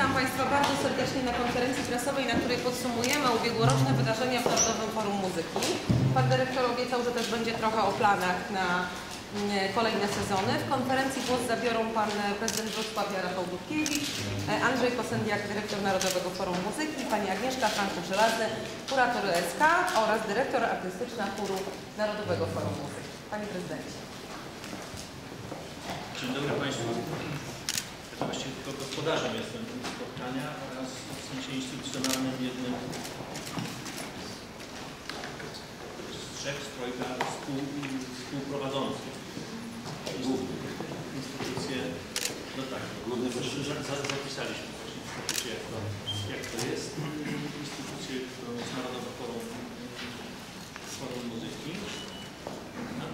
Witam Państwa bardzo serdecznie na konferencji prasowej, na której podsumujemy ubiegłoroczne wydarzenia w Narodowym Forum Muzyki. Pan dyrektor obiecał, że też będzie trochę o planach na mm, kolejne sezony. W konferencji głos zabiorą pan prezydent Wrocławia Rafał Dudkiewicz, e, Andrzej Kosendiak, dyrektor Narodowego Forum Muzyki, pani Agnieszka Franku-Żelazny, kurator SK oraz dyrektor artystyczna chóru Narodowego Forum Muzyki. Panie prezydencie. Dzień dobry Państwu. Właściwie tylko gospodarzem jestem tego spotkania oraz w sensie instytucjonalnym jednym z trzech strojga współ, współprowadzących instytucje, no tak, za, zapisaliśmy właśnie instytucję, jak to, jak to jest, instytucję, którą jest Narodowe Forum, Forum Muzyki. No.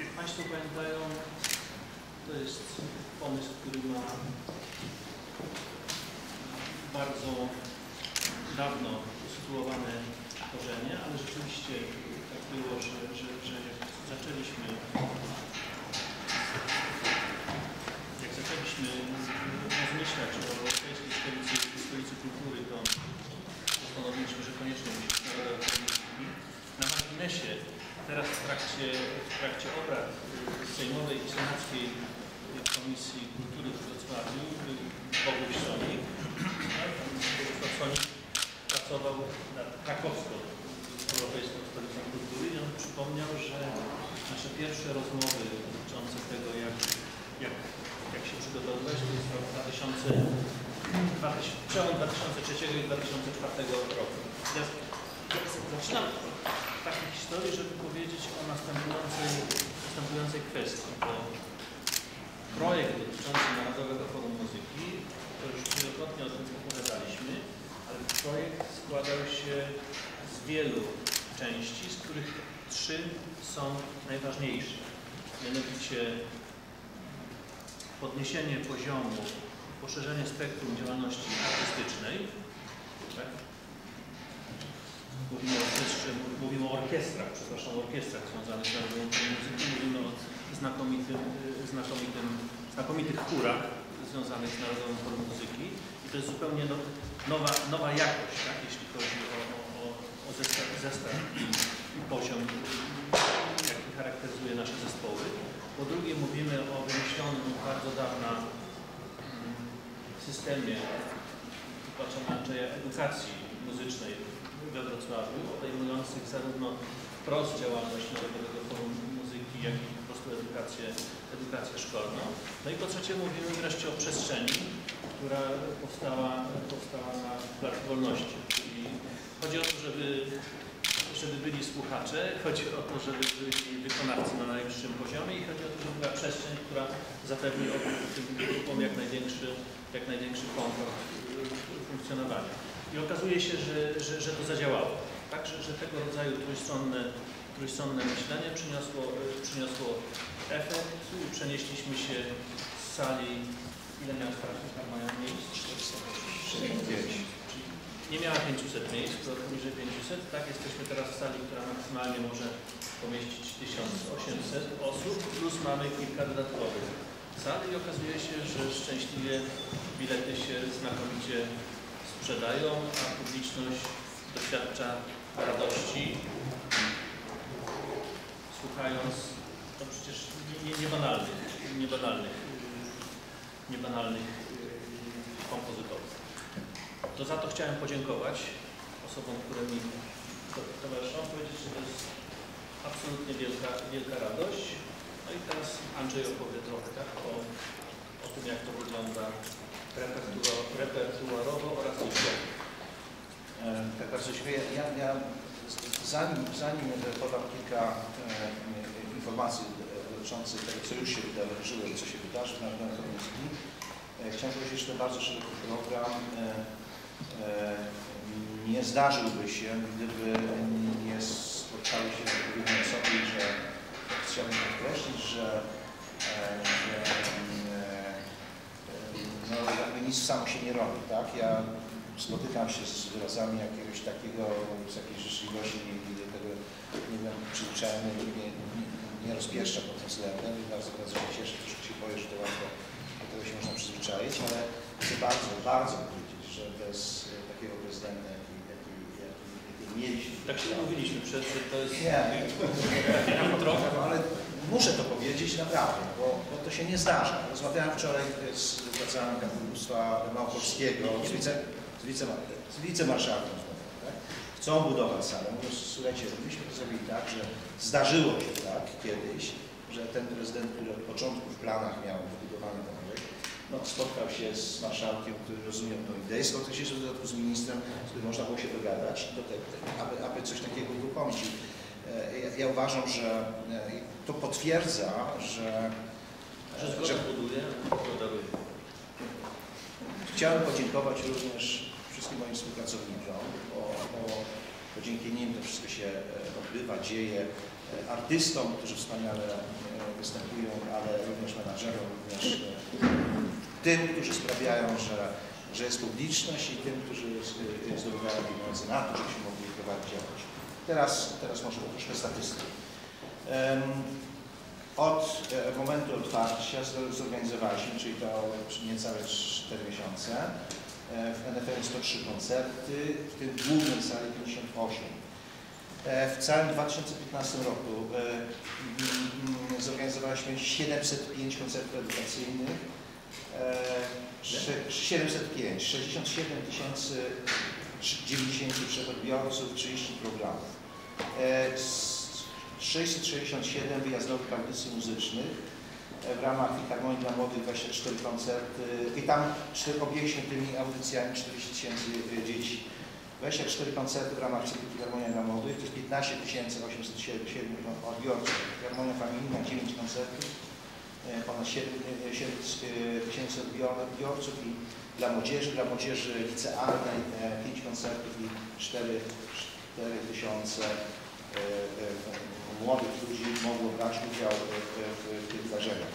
Jak Państwo pamiętają, to jest pomysł, który ma bardzo dawno usytuowane korzenie, ale rzeczywiście tak było, że, że, że jak zaczęliśmy jak zaczęliśmy rozmyślać o Europejskiej Stolicy, Stolicy Kultury, to postanowiliśmy, że koniecznie musi. Na marginesie teraz w trakcie, w trakcie obrad Sejmowej i Senackiej Komisji Kultury w Wrocławiu Boguś Sonik, Bogusław Sonik pracował nad krakowską Europejską Stolicą Kultury i on przypomniał, że nasze pierwsze rozmowy dotyczące tego, jak, jak, jak się przygotowywać, to jest rok 2000, 2000 przełom 2003 i 2004 roku. Zaczynam takiej historii, żeby powiedzieć o następującej, następującej kwestii, bo projekt dotyczący Narodowego Forum Muzyki, to już wielokrotnie o tym opowiadaliśmy, ale projekt składał się z wielu części, z których trzy są najważniejsze. Mianowicie podniesienie poziomu, poszerzenie spektrum działalności artystycznej, tak? Mówimy o mówimy o orkiestrach, przepraszam, orkiestrach związanych z narodową muzyką, mówimy o znakomitym, znakomitym, znakomitych chórach związanych z Narodowym Forum Muzyki i to jest zupełnie no, nowa, nowa jakość, tak, jeśli chodzi o, o, o zestaw, zestaw i, poziom, jaki charakteryzuje nasze zespoły. Po drugie mówimy o wymyślonym bardzo dawna mm, systemie, patrzę na edukacji muzycznej we Wrocławiu, obejmujących zarówno wprost działalność Narodowego Forum Muzyki, jak i po prostu edukację, edukację szkolną. No i po trzecie mówimy wreszcie o przestrzeni, która powstała, powstała na Placu Wolności. Czyli chodzi o to, żeby, żeby byli słuchacze, chodzi o to, żeby byli wykonawcy na najwyższym poziomie i chodzi o to, żeby była przestrzeń, która zapewni tym grupom jak największy, jak największy komfort funkcjonowania. I okazuje się, że, że, że to zadziałało. Tak, że, że tego rodzaju trójstronne, trójstronne myślenie przyniosło, przyniosło efekt. Przenieśliśmy się z sali, ile miała sprawdzić, tam mają miejsc? 465. Nie miała 500 miejsc, to poniżej 500. Tak, jesteśmy teraz w sali, która maksymalnie może pomieścić 1800 osób, plus mamy kilka dodatkowych sal i okazuje się, że szczęśliwie bilety się znakomicie sprzedają, a publiczność doświadcza radości, słuchając no przecież niebanalnych, niebanalnych, niebanalnych kompozytorów. To za to chciałem podziękować osobom, które mi towarzyszą, powiedzieć, że to jest absolutnie wielka, wielka radość. No i teraz Andrzej opowie trochę tak, o, o tym, jak to wygląda repertuarowo oraz liczbowo. Tak bardzo dziękuję. Ja, ja zanim, zanim podam kilka e, informacji dotyczących tego, co już się wydarzyło i co się wydarzy na Narodowym Muzyki, e, chciałem powiedzieć, że to bardzo szeroki program e, e, nie zdarzyłby się, gdyby nie spotkały się odpowiednie osoby że chciałbym podkreślić, że, e, że e, nic samo się nie robi, tak? Ja spotykam się z wyrazami jakiegoś takiego, z jakiejś życzliwości, nie do tego nie wiem, przyzwyczajony, nie, nie, nie rozpieszcza pod tym względem i bardzo, bardzo się cieszę, troszkę się boję, że to łatwo którego się można przyzwyczaić, ale chcę bardzo, bardzo powiedzieć, że bez takiego prezydenta, jaki, jaki, jaki, jaki mieliśmy. Tak się mówiliśmy przed, że to jest Nie, taki trochę. no, ale muszę to powiedzieć naprawdę, bo, bo to się nie zdarza. Rozmawiałem wczoraj z pracownikiem województwa małopolskiego, z, wice, z, wice, z wicemarszałkiem. Tak? Chcą budować salę. Mówię, słuchajcie, myśmy to zrobili tak, że zdarzyło się tak kiedyś, że ten prezydent, który od początku w planach miał wybudowany ten no, spotkał się z marszałkiem, który rozumiał tą ideę, spotkał się w dodatku z ministrem, z którym można było się dogadać, do tego, aby, aby coś takiego uruchomić. E, Ja, uważam, że e, to potwierdza, że, Że że zgoda buduje, to daruje. Chciałem podziękować również wszystkim moim współpracownikom, bo, bo, bo dzięki nim to wszystko się e, odbywa, dzieje. E, Artystom, którzy wspaniale e, występują, ale również menadżerom, również e, tym, którzy sprawiają, że, że jest publiczność i tym, którzy e, zdobywają pieniądze na to, żebyśmy mogli. Teraz, teraz może troszkę statystyk. Em, Od e, momentu otwarcia zor- zorganizowaliśmy, czyli to niecałe 4 miesiące, e, w NFL 103 koncerty, w tym w głównej sali 58. E, W całym 2015 roku mm, mm, zorganizowaliśmy 705 koncertów edukacyjnych, e, sze- 705, 67 tysięcy 93 odbiorców, 30 programów. E, s- 667 wyjazdowych audycji muzycznych e, w ramach Filharmonii dla Młodych 24 koncerty i tam objęliśmy tymi audycjami 40 tysięcy e, dzieci. 24 koncerty w ramach cyklu dla Młodych, to jest 15 807 odbiorców. Filharmonia Familijna 9 koncertów, ponad 7 e, 7 tysięcy odbior- odbiorców i dla młodzieży, dla młodzieży licealnej 5 koncertów i 4, 4 tysiące e, e, młodych ludzi mogło brać udział w, w, tych wydarzeniach.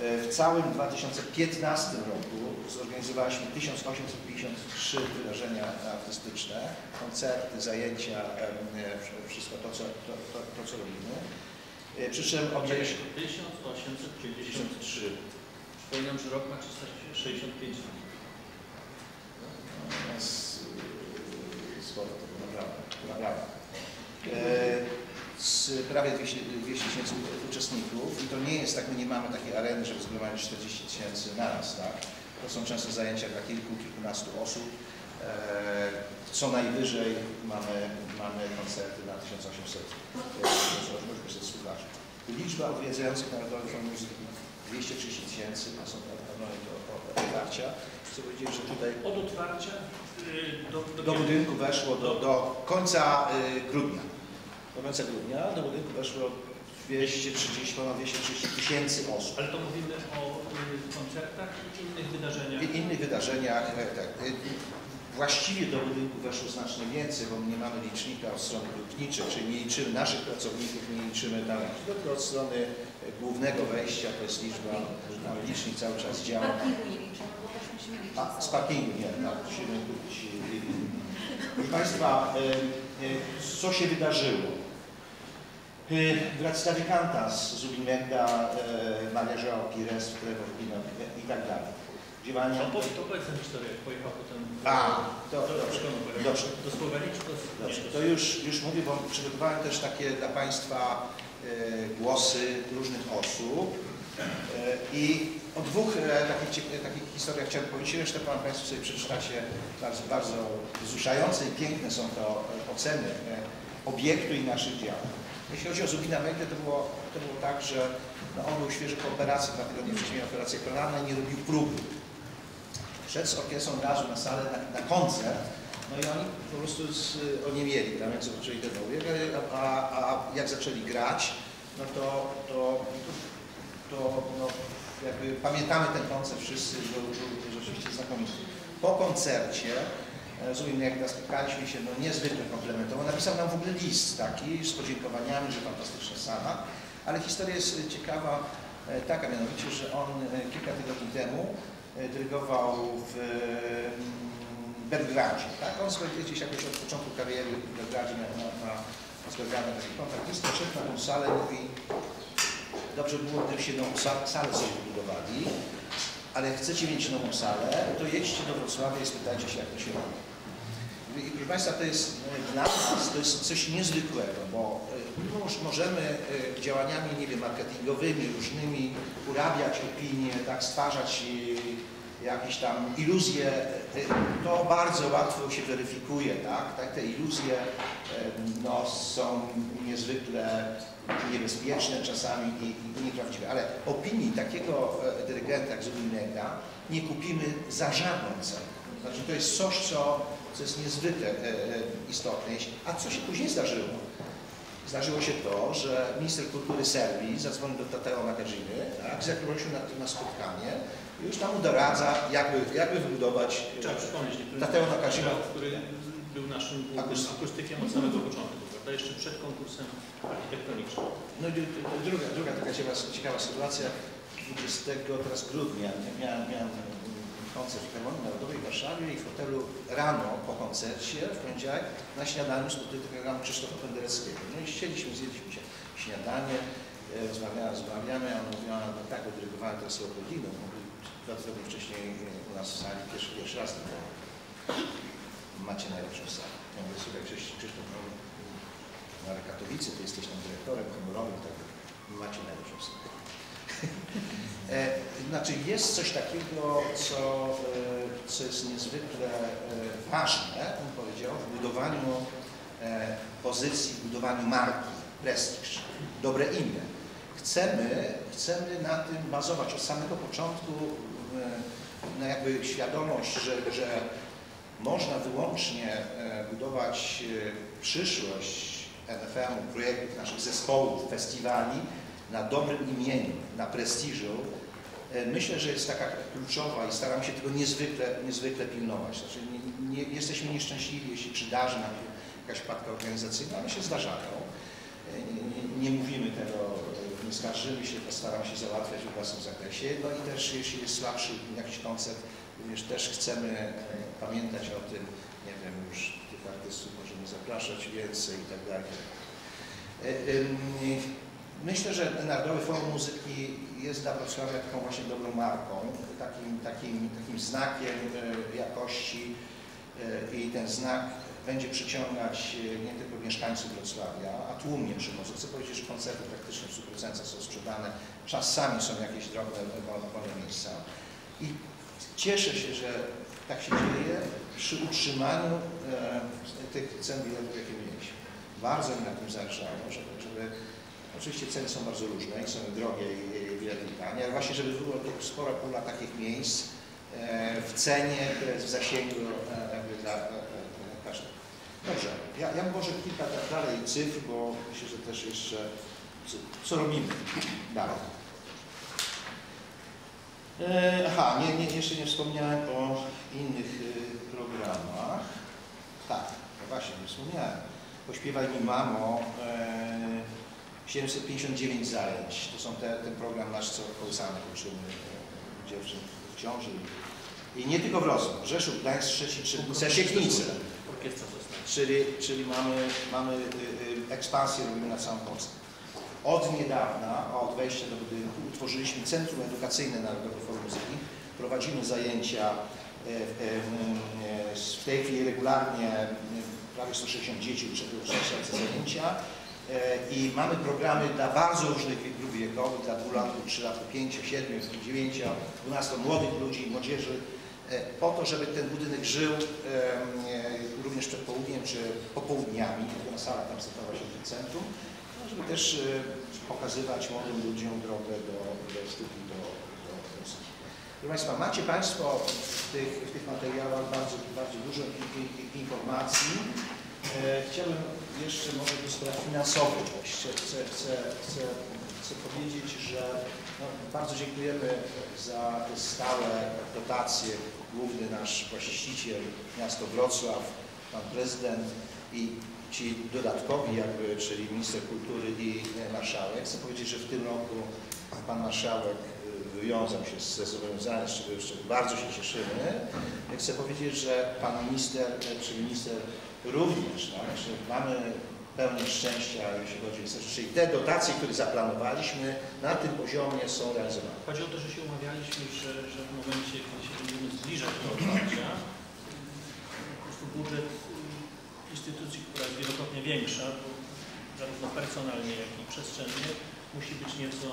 E, W całym 2015 roku zorganizowaliśmy 1853 wydarzenia artystyczne, koncerty, zajęcia, e, wszystko to, co, to, to, to, co robimy. E, Przy czym objęliśmy 1853. Przypominam, że rok ma 365 dni. No, jest, y, sporo tego, naprawdę. naprawdę. E, Z prawie 200 200 tysięcy uczestników i to nie jest tak, my nie mamy takiej areny, żeby zgromadzić 40 tysięcy naraz, tak? To są często zajęcia dla kilku, kilkunastu osób. Co najwyżej mamy, mamy koncerty na 1800 1800 słuchaczy. Liczba odwiedzających Narodowy Fond Muzyki 230 tysięcy, to są prawdopodobnie do otwarcia. Chcę powiedzieć, że tutaj Od otwarcia y, do, do, do budynku weszło do, do końca y, grudnia. Do końca grudnia do budynku weszło 230, ponad 230 tysięcy osób. Ale to mówimy o y, koncertach i innych wydarzeniach. W innych wydarzeniach, e, tak, właściwie do budynku weszło znacznie więcej, bo my nie mamy licznika od strony lotniczej, czyli nie liczymy naszych pracowników, nie liczymy tam, tylko od strony głównego wejścia to jest liczba, tam licznik cały czas działa. Parkingu nie liczymy, bo też musimy liczyć. A, z parkingu nie, tak, musimy kupić. y, Proszę Państwa, y, y, co się wydarzyło? Wracławie Kantas, Zubimenda, Maria Joao Pires, Trevor Pino i tak dalej. To, powiedz- to powiedz tę historię, jak pojechał potem. A, to, to, dobrze. Dobrze. Do Słowenii czy do Dobrze, nie, to już, już mówię, bo przygotowałem też takie dla Państwa e, głosy różnych osób e, i o dwóch e, takich, takich historiach chciałbym powiedzieć, resztę Pan Państwo sobie przeczytacie, bardzo, bardzo wzruszające i piękne są to e, oceny e, obiektu i naszych działań. Jeśli chodzi o Zubina Megle, to było, to było tak, że no, on był świeży po operacji, dwa tygodnie wcześniej miał operację koronarną i nie robił próby. Szedł z orkiestrą razu na salę, na, na koncert, no i oni po prostu z, oniemieli, tam jak zobaczyli ten obieg, a, a, a jak zaczęli grać, no to, to, to no, jakby pamiętamy ten koncert wszyscy, że był, rzeczywiście znakomity. Po koncercie e, z Ujmem, jak spotkaliśmy się, no niezwykle komplementował, napisał nam w ogóle list taki z podziękowaniami, że fantastyczna sala, ale historia jest e, ciekawa e, taka mianowicie, że on e, kilka tygodni temu e, dyrygował w mm, Belgradzie. Tak? On gdzieś jakoś od początku kariery w Belgradzie na, na, z Belgradem taki kontakt. Jest na tą salę mówi, dobrze było, gdybyście tą sa- salę sobie wybudowali, ale chcecie mieć nową salę, to jedźcie do Wrocławia i spytajcie się, jak to się robi. I proszę Państwa, to jest e, dla nas to jest coś niezwykłego, bo e, moż- możemy e, działaniami, nie wiem, marketingowymi, różnymi urabiać opinie, tak, stwarzać e, jakieś tam iluzje. E, To bardzo łatwo się weryfikuje, tak? tak te iluzje e, no, są niezwykle niebezpieczne czasami i, i nieprawdziwe, ale opinii takiego e, dyrygenta jak Zulinega nie kupimy za żadną cenę. Znaczy to jest coś, co, co jest niezwykle istotne. A co się później zdarzyło? Zdarzyło się to, że minister kultury Serbii zadzwonił do Tateo Nakadziny, tak, zaprosił na, na spotkanie i już tam mu doradza, jakby, jakby wybudować Trzeba przypomnieć, niektórych Tateo Nakadzina. który był naszym akustykiem od samego początku, prawda? Jeszcze przed konkursem architektonicznym. No i druga, druga taka ciekawa, ciekawa sytuacja. 20 teraz grudnia miałem, miałem koncert w Filharmonii Narodowej w Warszawie i w hotelu rano po koncercie w poniedziałek na śniadaniu spotykałem Krzysztofa Pendereckiego. No i siedzieliśmy, zjedliśmy się śniadanie, e, rozmawiamy, rozmawiamy, a on mówił, a no tak, bo dyrygowałem teraz Leopoliną. Dwa tygodnie wcześniej e, u nas w sali, pierwszy, pierwszy raz to było. Macie najlepszą salę. Ja mówię, słuchaj Krzysztof, no, no ale Katowice, ty jesteś tam dyrektorem honorowym, tak macie najlepszą salę. E, Znaczy jest coś takiego, co, e, co jest niezwykle e, ważne, bym powiedział, w budowaniu pozycji, w budowaniu marki, prestiż, dobre imię. Chcemy, chcemy na tym bazować od samego początku, na jakby świadomość, że, że można wyłącznie budować przyszłość NFM-u, projektów naszych zespołów, festiwali na dobrym imieniu, na prestiżu, e, myślę, że jest taka kluczowa i staramy się tego niezwykle, niezwykle pilnować. Znaczy nie, nie, jesteśmy nieszczęśliwi, jeśli przydarzy nam jakaś wpadka organizacyjna, one się zdarzają. E, Nie, nie, mówimy tego, e, nie skarżymy się, to staramy się załatwiać w własnym zakresie. No i też jeśli jest słabszy jakiś koncert, również też chcemy pamiętać o tym, nie wiem, już tych artystów możemy zapraszać więcej i tak dalej. Myślę, że Narodowy Forum Muzyki jest dla Wrocławia taką właśnie dobrą marką, takim, takim, takim znakiem e, jakości e, i ten znak będzie przyciągać e, nie tylko mieszkańców Wrocławia, a tłumnie przychodzą. Chcę powiedzieć, że koncerty praktycznie w 100% są sprzedane, czasami są jakieś drobne wolne miejsca. I cieszę się, że tak się dzieje przy utrzymaniu tych cen biletów, jakie mieliśmy. Bardzo mi na tym zależało, żeby, żeby Oczywiście ceny są bardzo różne i są drogie i i tanie, ale właśnie, żeby było to spora pula takich miejsc e, w cenie, w zasięgu e, dla e, każdego. Dobrze, ja, ja może kilka da- dalej cyfr, bo myślę, że też jeszcze co, robimy dalej. Aha, nie, nie, jeszcze nie wspomniałem o innych programach. Tak, właśnie, nie wspomniałem. Pośpiewaj mi mamo, e, 759 zajęć. To są te, ten program nasz, co kołysanek uczymy e, dziewczyn w ciąży. I nie tylko Wrocław, Rzeszów, Gdańsk, Szczecin. Orkiestra zostanie. Czyli, czyli mamy, mamy y, y, ekspansję robimy na całą Polskę. Od niedawna, od wejścia do budynku, utworzyliśmy Centrum Edukacyjne Narodowe Forum Muzyki. Prowadzimy zajęcia e, e, w tej chwili regularnie prawie 160 dzieci uczestniczących zajęcia. E, I mamy programy dla bardzo różnych grup wiekowych, dla dwulatków, trzylatków, pięciu, siedmiu, dziewięciu, dwunastu młodych ludzi, młodzieży, e, po to, żeby ten budynek żył e, również przed południem czy popołudniami, tylko sala tam stawała się w centrum, no, żeby też pokazywać młodym ludziom drogę do, do sztuki, do, do muzyki. Proszę Państwa, macie Państwo w tych, w tych materiałach bardzo, bardzo dużo i- i- i- informacji. E, Chciałbym jeszcze może do spraw finansowych. Chcę, chcę, chcę, chcę powiedzieć, że no, bardzo dziękujemy za te stałe dotacje. Główny nasz właściciel, miasto Wrocław, pan prezydent i ci dodatkowi jakby, czyli minister kultury i marszałek. Chcę powiedzieć, że w tym roku pan marszałek wywiązał się ze zobowiązania, z czego jeszcze bardzo się cieszymy. Chcę powiedzieć, że pan minister, e, czy minister również, tak, mamy pełnym szczęścia, jeśli chodzi o czyli te dotacje, które zaplanowaliśmy, na tym poziomie są realizowane. Chodzi o to, że się umawialiśmy, że, że w momencie, kiedy się będziemy zbliżać do otwarcia, budżet instytucji, która jest wielokrotnie większa, zarówno personalnie, jak i przestrzennie, musi być nieco,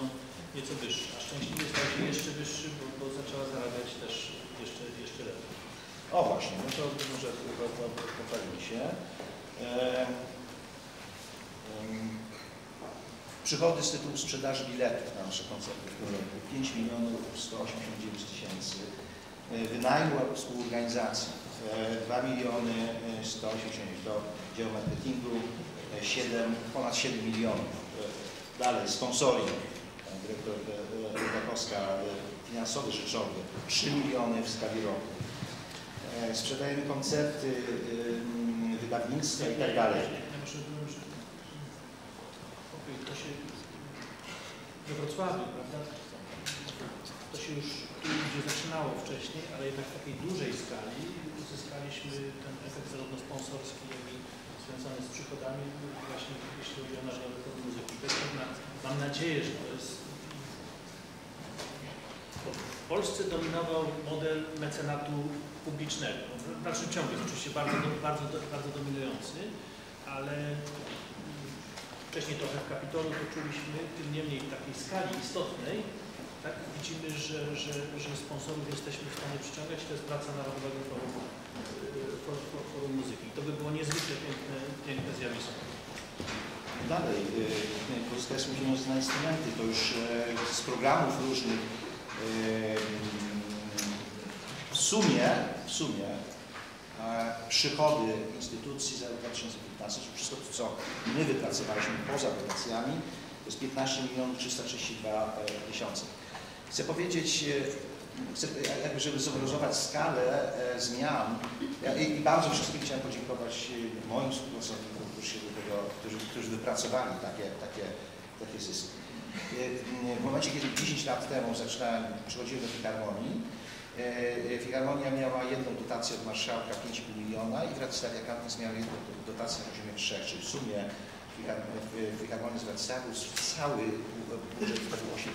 nieco wyższy. A szczęśliwie stał się jeszcze wyższy, bo, bo zaczęła zarabiać też jeszcze, jeszcze lepiej. O właśnie, no to może pochwalimy się. Ehm, em, Przychody z tytułu sprzedaży biletów na nasze koncerty w tym roku 5 milionów 189 tysięcy. E, Wynajmu współorganizacji e, 2 miliony e, 180 do działu marketingu e, 7, ponad 7 milionów. E, Dalej sponsoring, dyrektor e, Rudakowska, e, finansowy, rzeczowy 3 miliony w skali roku. E, Sprzedajemy koncerty, e, wydawnictwa i tak dalej. To się we Wrocławiu, prawda? To się już tu gdzie zaczynało wcześniej, ale jednak w takiej dużej skali uzyskaliśmy ten efekt zarówno sponsorski, jak i związany z przychodami, właśnie jeśli chodzi o nasz Forum muzyki. Mam nadzieję, że to jest w Polsce dominował model mecenatu publicznego. W dalszym ciągu jest oczywiście bardzo, bardzo, bardzo dominujący, ale wcześniej trochę w Kapitolu to czuliśmy, tym niemniej w takiej skali istotnej, tak, widzimy, że, że, że sponsorów jesteśmy w stanie przyciągać. To jest praca Narodowego Forum, y, Forum, Muzyki. To by było niezwykle piękne, piękne zjawisko. Dalej, y, pozyskaliśmy pieniądze na instrumenty, to już e, z programów różnych. E, W sumie, w sumie e, przychody instytucji za rok 2015, czyli wszystko to, co my wypracowaliśmy poza dotacjami, to jest 15 milionów 332 tysiące. Chcę powiedzieć, e, chcę, jakby żeby zobrazować skalę e, zmian i, bardzo wszystkim chciałem podziękować e, moim współpracownikom, którzy, którzy, którzy wypracowali takie, takie, takie zyski. E, W momencie, kiedy 10 lat temu zaczynałem, przychodziłem do Filharmonii, e, Filharmonia miała jedną dotację od marszałka 5,5 miliona i Wrocławia Campus miał jedną dotację na poziomie 3, czyli w sumie Filharmonii z Wrocławiu cały budżet to był 8,5.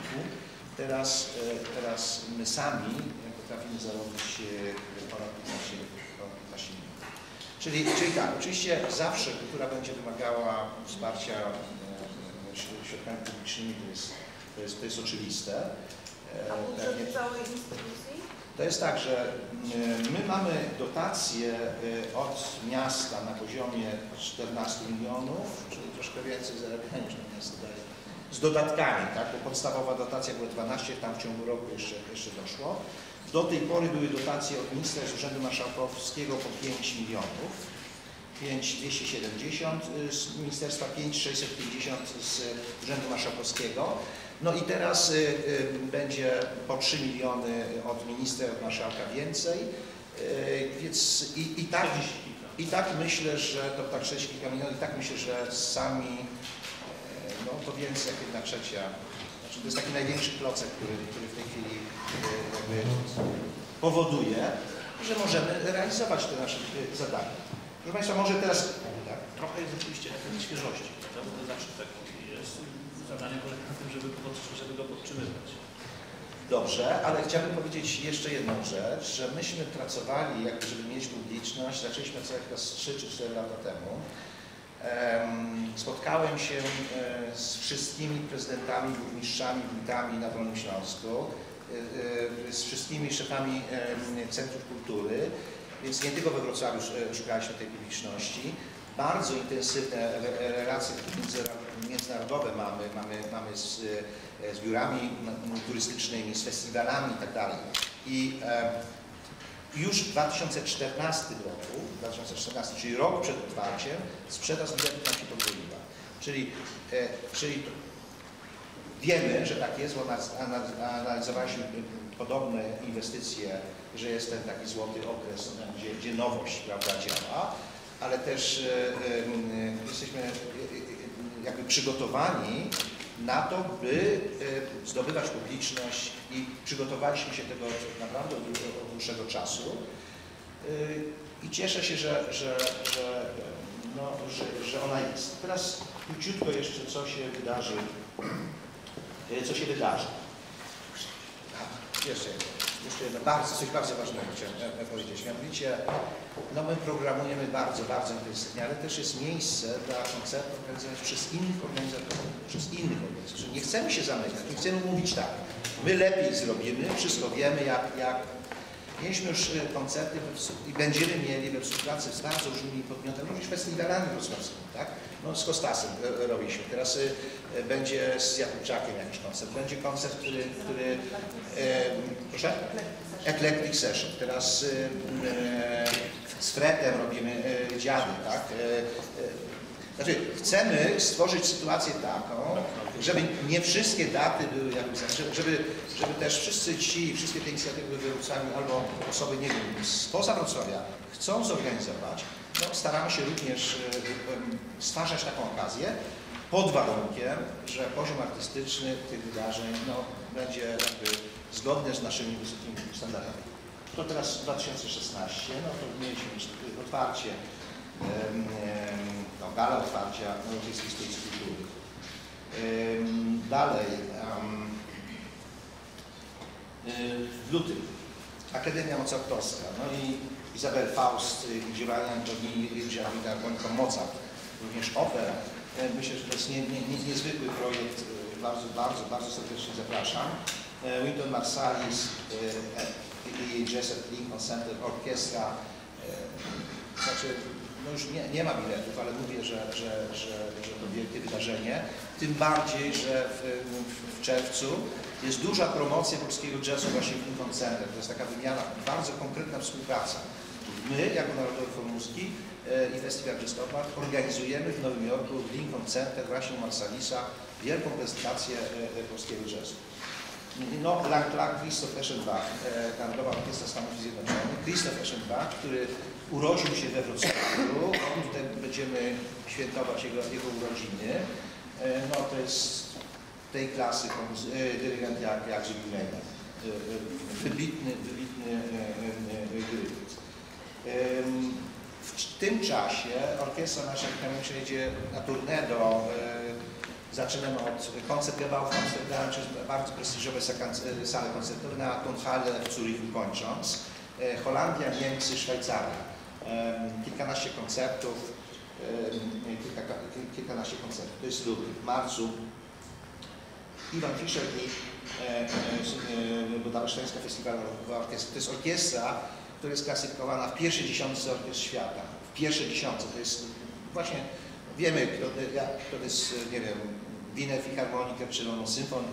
Teraz, e, teraz my sami potrafimy zarobić e, ponad 15, ponad 15 milionów. Czyli, czyli tak, oczywiście zawsze kultura będzie wymagała wsparcia e, środkami publicznymi, to jest, to jest, to jest oczywiste. E, A pewnie- budżet całej instytucji? to jest tak, że mm, my mamy dotacje y, od miasta na poziomie 14 milionów, czyli troszkę więcej zarabiania niż na miasto daje. Z dodatkami, tak? Bo podstawowa dotacja była 12, tam w ciągu roku jeszcze, jeszcze doszło. Do tej pory były dotacje od ministra z Urzędu Marszałkowskiego po 5 milionów. 5270 y, z Ministerstwa 5650 z Urzędu Marszałkowskiego. No i teraz y, y, będzie po 3 miliony od ministra, od marszałka więcej. Więc i, i, tak, 40 kilka. I tak myślę, że to tak 6 kilka milionów, i tak myślę, że sami, e, no to więcej jak jedna trzecia. Znaczy to jest taki największy klocek, który, który w tej chwili e, jakby powoduje, że możemy realizować te nasze e, zadania. Proszę Państwa, może teraz... Tak. Trochę jest oczywiście efekt świeżości, prawda? bo to zawsze tak jest. Zadanie polega na tym, żeby, żeby go podtrzymywać. Dobrze, ale chciałbym powiedzieć jeszcze jedną rzecz, że myśmy pracowali, jakby żeby mieć publiczność, zaczęliśmy pracować chyba z 3 czy 4 lata temu. Em, Spotkałem się e, z wszystkimi prezydentami, burmistrzami, wójtami na Dolnym Śląsku, e, e, z wszystkimi szefami centrów kultury, więc nie tylko we Wrocławiu e, szukaliśmy tej publiczności. Bardzo intensywne re- relacje między- międzynarodowe mamy, mamy, mamy z, e, z biurami turystycznymi, z festiwalami i tak e, już w 2014 roku, 2014, czyli rok przed otwarciem, sprzedaż biletów nam się podwoiła. Czyli, czyli wiemy, że tak jest, bo analiz- analiz- analizowaliśmy podobne inwestycje, że jest ten taki złoty okres, no, gdzie, gdzie nowość prawda, działa, ale też e, e, jesteśmy e, jakby przygotowani na to, by zdobywać publiczność i przygotowaliśmy się tego naprawdę od, dłu- od dłuższego czasu. I cieszę się, że, że, że no, że, że ona jest. Teraz króciutko jeszcze co się wydarzy, co się wydarzy. Jeszcze jeszcze jedno, bardzo, coś bardzo ważnego chciałem e, powiedzieć. Mianowicie, no my programujemy bardzo, bardzo intensywnie, ale też jest miejsce dla koncertów organizowanych przez innych organizatorów, przez innych organizatorów. Nie chcemy się zamykać, nie chcemy mówić tak, my lepiej zrobimy, wszystko wiemy, jak, jak Mieliśmy już e, koncerty i będziemy mieli we współpracy z bardzo różnymi podmiotami, również festiwalami wrocławskimi, tak? No, z Kostasem e, e, robiliśmy. Teraz będzie z Jakubczakiem jakiś koncert. Będzie koncert, który, który e, proszę? Eclectic Session. Teraz e, z Fretem robimy e, dziady, tak? E, znaczy, chcemy stworzyć sytuację taką, żeby nie wszystkie daty były jakby, żeby, żeby, też wszyscy ci, wszystkie te inicjatywy wyrzucani albo osoby, nie wiem, spoza Wrocławia chcą zorganizować, no, staramy się również e, em, stwarzać taką okazję pod warunkiem, że poziom artystyczny tych wydarzeń no, będzie jakby zgodny z naszymi wysokimi standardami. To teraz 2016, no to mieliśmy otwarcie, em, em, no, gala otwarcia Europejskiej Stolicy Kultury. Dalej, y, w lutym Akademia Mozartowska, no i Izabel Faust, y, Giovanni Antoni, Gianni Monika Mozart, również opera. E, Myślę, że to jest nie, nie, nie, niezwykły projekt, y, bardzo, bardzo, bardzo serdecznie zapraszam. E, Winton Marsalis e, e, i Jesset Lincoln Center Orkiestra. Znaczy, no już nie, nie ma biletów, ale mówię, że, że, że, że to wielkie wydarzenie. Tym bardziej, że w, w, w czerwcu jest duża promocja polskiego jazzu właśnie w Lincoln Center. To jest taka wymiana, bardzo konkretna współpraca. My, jako Narodowy Forum Muzyki e, i Festiwal Jazz organizujemy w Nowym Jorku, w Lincoln Center, właśnie Marsalisa, wielką prezentację e, e, polskiego jazzu. No, Lang Lang Christoph Eschenbach, Narodowa Orkiestra Stanów Zjednoczonych. Christoph Eschenbach, który urodził się we Wrocławiu, on tutaj będziemy świętować jego, jego urodziny. E, no, to jest tej klasy e, dyrygent jak, jak Mejner. E, Wybitny, wybitny dyrygent. W tym czasie orkiestra nasza Kamienica jedzie na tournée do Zaczynamy od koncert Gebau w Amsterdamie, czyli bardzo prestiżowe sale koncertowe na Tonhalle w Zurichu kończąc. Holandia, Niemcy, Szwajcaria. Kilkanaście koncertów, kilka, kil- kilkanaście koncertów. To jest luty. W marcu Iwan Fischer i Budapesztańska Festiwalowa Orkiestra. To jest orkiestra, która jest klasyfikowana w pierwszej dziesiątce orkiestr świata. W pierwszej dziesiątce. To jest właśnie, wiemy, kto, to jest, nie wiem, Wiener Philharmoniker czy London Symphony.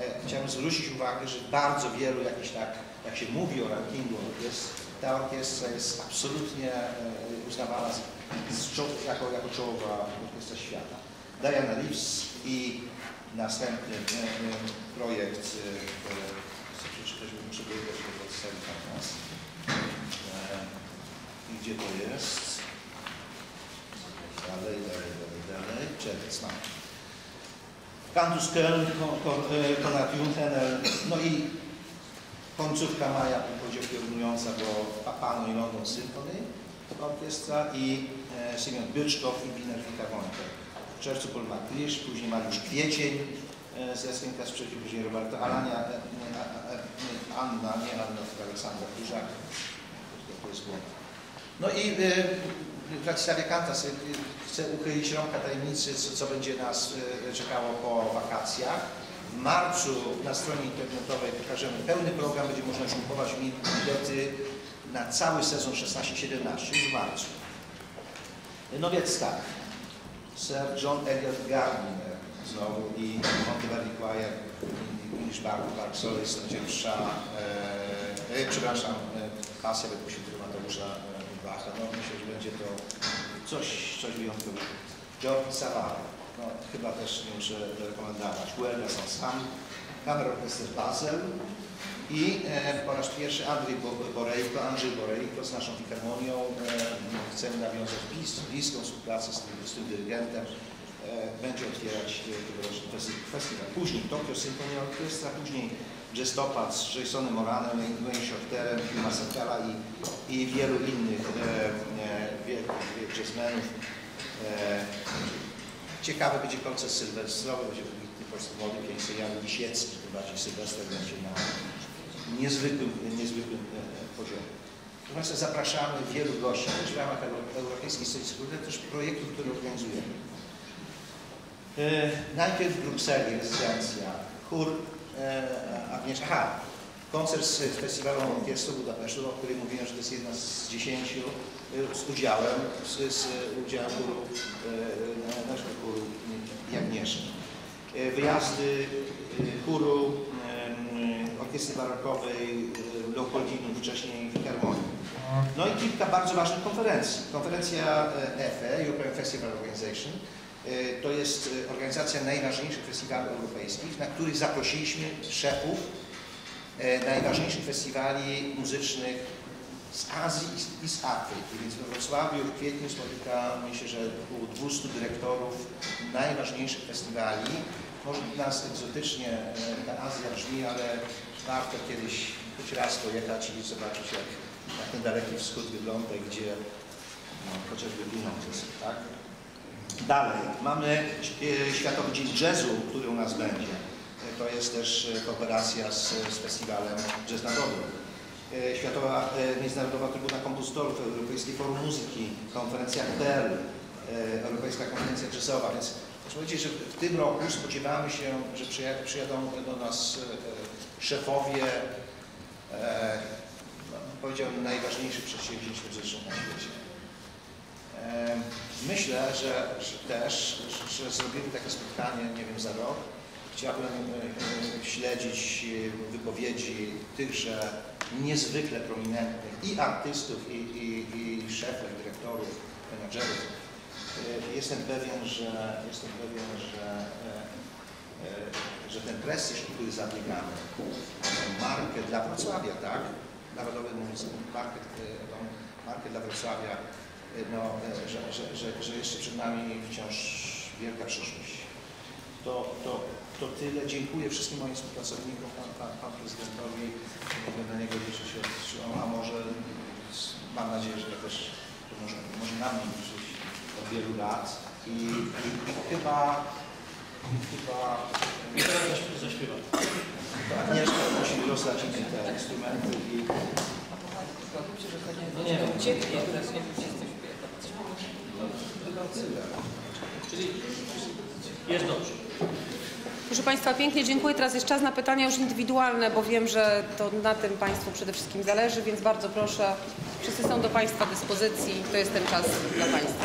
E, Chciałbym zwrócić uwagę, że bardzo wielu jakichś tak, jak się mówi o rankingu orkiestr, ta orkiestra jest absolutnie e, uznawana z, z, jako, jako czołowa orkiestra świata. Diana Reeves i następny e, e, projekt, chcę przeczytać, bo muszę wyjechać do sali nas. I gdzie to jest? Dalej, dalej, dalej, dalej. Czerwiec mam. Cantus Köln, Kon- Kon- Konrad Jungenel, no i końcówka maja, bym powiedział, piorunująca, bo Papano i London Symphony Orkiestra i e, Simeon Byczkow i Wiener Philharmoniker. W czerwcu Paul McLeish, później Mariusz Kwiecień e, z Eskinka Sprzeciw, później Roberto Alania, e, a, a, nie, Anna, nie Anna, tylko Aleksandra błąd. No i e, Władysławie Kantas e, chce uchylić rąbka tajemnicy, co, co będzie nas e, czekało po wakacjach. W marcu na stronie internetowej pokażemy pełny program, będzie można kupować bilety na cały sezon 16-17, już w marcu. No więc tak, Sir John Eliot Gardiner znowu i Monteverdi Choir, English Bar, Park Solis, najcięższa, e, e, przepraszam, e, pasja świętego Mateusza e, Bacha. No myślę, że będzie to coś, coś wyjątkowego. George Savary, no chyba też nie muszę rekomendować. Huelgas Ensemble, Kamera Orkiester Basel i e, po raz pierwszy Andrzej Bo- Borejko, Andrzej Borejko z naszą filharmonią. E, chcemy nawiązać blis, bliską współpracę z tym, z tym dyrygentem. E, będzie otwierać e, tegoroczny festi- festiwal. Później Tokyo Symphony Orchestra, później Topaz z Jasonem Moranem, Wayne Shorterem, Filma Sakala i, i wielu innych e, e, jazzmenów. E, Ciekawy będzie koncert sylwestrowy, będzie wybitny polski młody pianista Jan Lisiecki, to bardziej sylwester będzie na niezwykłym, niezwykłym e, poziomie. Proszę Państwa, zapraszamy wielu gości, też w ramach Euro- Europejskiej Stolicy też projektów, które organizujemy. E, Najpierw w Brukseli rezydencja, chór e, Agnieszka, aha, koncert z Festiwalu Orkiestry Budapesztu, o którym mówiłem, że to jest jedna z dziesięciu e, z udziałem, z, z udziałem e, naszego i Agnieszki. E, Wyjazdy e, e, Orkiestry Barokowej e, Leopoldinu, wcześniej Filharmonii. No i kilka bardzo ważnych konferencji. Konferencja e, EFE, European Festival Organization, e, to jest e, organizacja najważniejszych festiwali europejskich, na których zaprosiliśmy szefów e, najważniejszych festiwali muzycznych z Azji i z- i z Afryki. Więc we Wrocławiu w kwietniu spotykamy się, że około 200 dyrektorów najważniejszych festiwali. Może dla nas egzotycznie e, ta Azja brzmi, ale warto kiedyś choć raz pojechać i zobaczyć, jak, jak ten daleki wschód wygląda i gdzie no, chociażby pieniądze są, tak? Dalej, mamy e, Światowy Dzień Jazzu, który u nas będzie. To jest też e, kooperacja z, z festiwalem Jazz Narodowy. E, Światowa e, Międzynarodowa Trybuna Kompozytorów, Europejskie Forum Muzyki, konferencja e, Europejska Konferencja Jazzowa, więc muszę powiedzieć, że w tym roku spodziewamy się, że przyja- przyjadą do nas szefowie no, powiedziałbym najważniejszych przedsięwzięć muzycznych na świecie. Myślę, że, że też, że zrobimy takie spotkanie, nie wiem, za rok. Chciałbym e, e, śledzić e, wypowiedzi tychże niezwykle prominentnych i artystów, i, i, i szefów, dyrektorów, menadżerów. Jestem pewien, że, jestem pewien, że, że ten prestiż, który zabiegamy, markę dla Wrocławia, tak? Narodowy Muzeum, markę, dla Wrocławia, no, że, że, że, że jeszcze przed nami wciąż wielka przyszłość. To, to, to tyle. Dziękuję wszystkim moim współpracownikom, pan, pan, pan prezydentowi. Mogę na niego liczyć, a może mam nadzieję, że też to może, może na mnie liczyć od wielu lat. I, i, i chyba, i chyba zaśpiewa- Agnieszka musi rozdać im te instrumenty i No nie wiem. Ucieknie teraz, nie wiem, Czyli jest dobrze. Proszę Państwa, pięknie dziękuję. Teraz jest czas na pytania już indywidualne, bo wiem, że to na tym Państwu przede wszystkim zależy, więc bardzo proszę. Wszyscy są do Państwa dyspozycji. To jest ten czas dla Państwa.